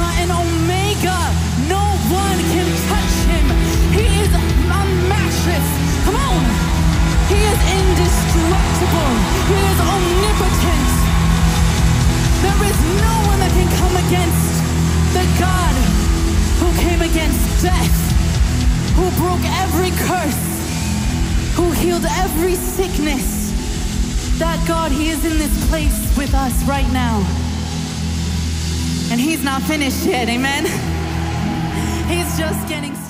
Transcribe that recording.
Alpha and Omega. No one can touch him. He is unmatched. Come on. He is indestructible. He is omnipotent. There is no one that can come against the God who came against death, who broke every curse, who healed every sickness. That God, He is in this place with us right now. And He's not finished yet, amen? He's just getting started.